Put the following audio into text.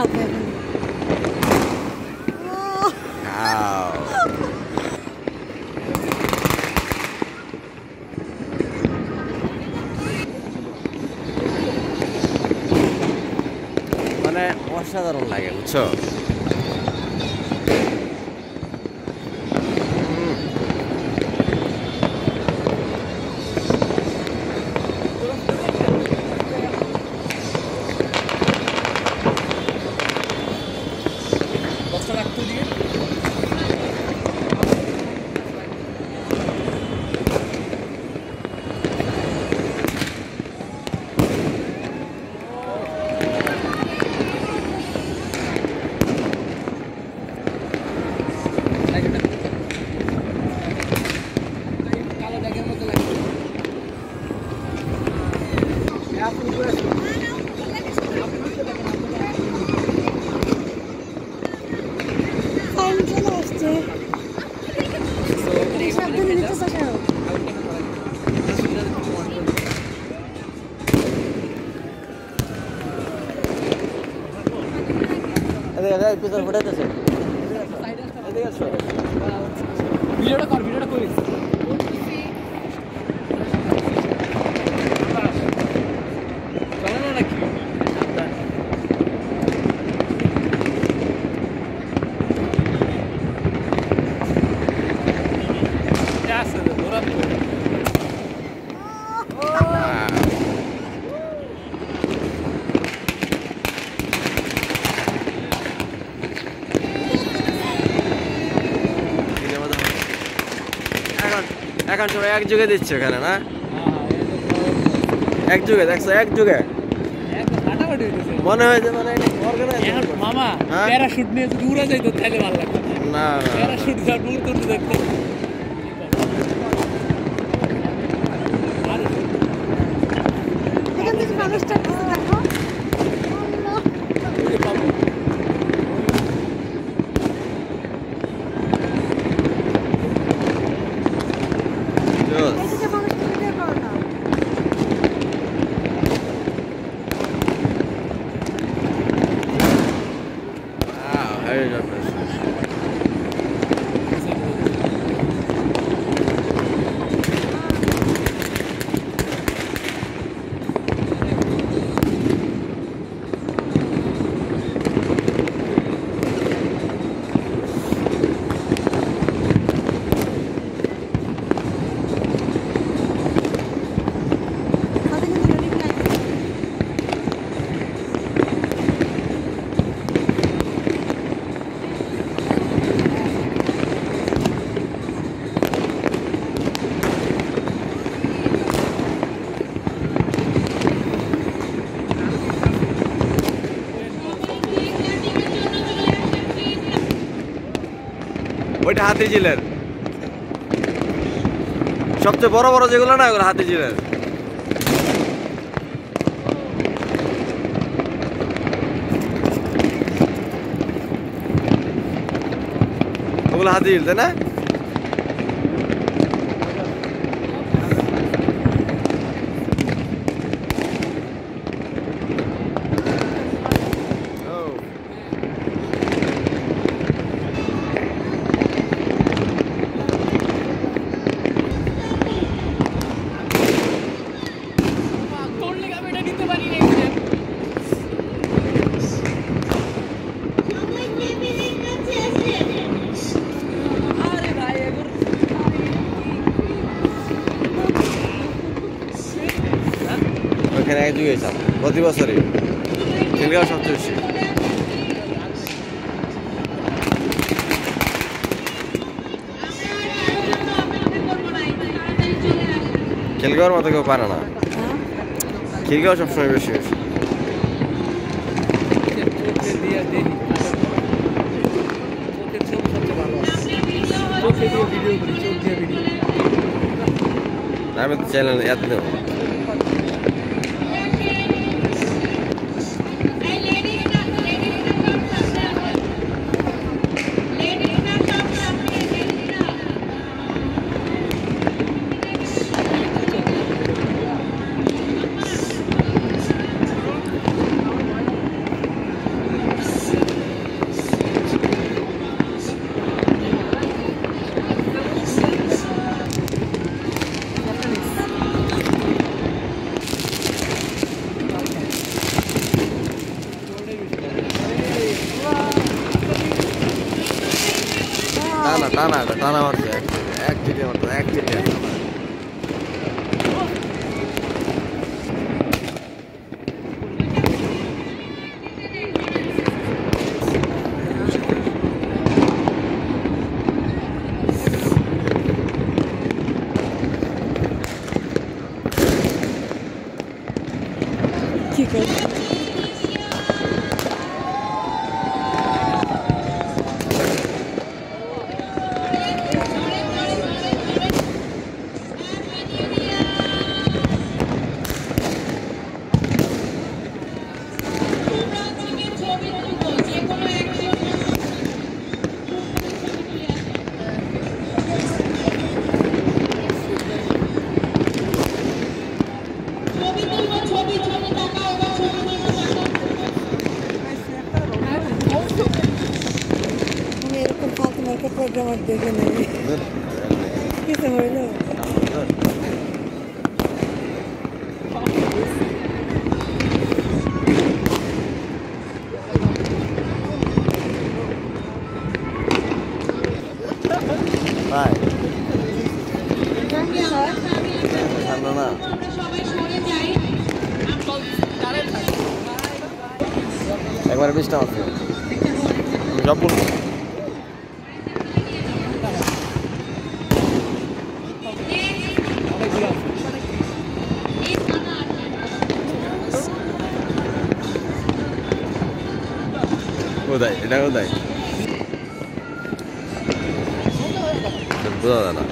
happen. মানে অসাধারণ লাগে বুঝছো ভিডিওটা কর ভিডিওটা করিস। এখন সবাই এক যুগে দিচ্ছে এখানে না? এক যুগে দেখছ এক যুগে? ফাটাফাটি হইতেছে মনে হয় যে মানে। মামা? প্যারাশুট নিয়ে দূরে যাইতো তাহলে ভালো লাগতো। না প্যারাশুট দূর দূর দেখতে। ওইটা হাতি জিলের সবচেয়ে বড় বড় যেগুলো না, ওগুলো হাতি জিলের ওগুলো হাতি জিল তাই না? এক যুগে হিসাব প্রতি বছরই। খিলগাঁও সবচেয়ে বেশি খিলগাঁওর মতো কেউ পারে না। খিলগাঁও সবসময় বেশি বেশি। আমি তো চ্যানেল এত টানা টানা টানা মারছে। এক চিটে মারছে এক চিটে Kapadı ama dedeneyi. Gidin öyle. Vai. Não, não. Agora vem, aqui. Já pulou. কোথায়? এটা কোথায়? বোঝা যায় না